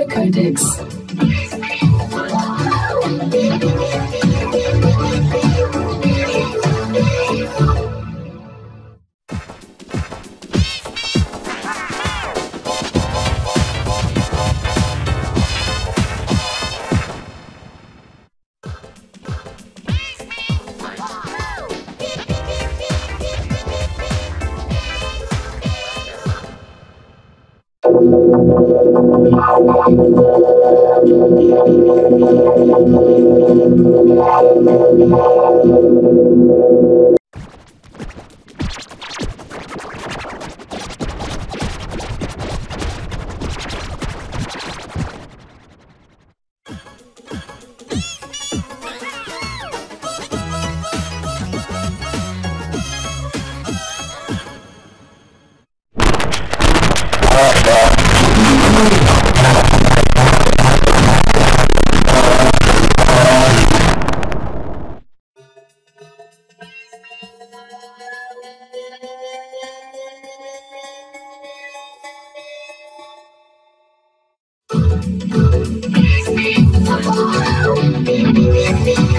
Neurocodex. Thank you. Thank you.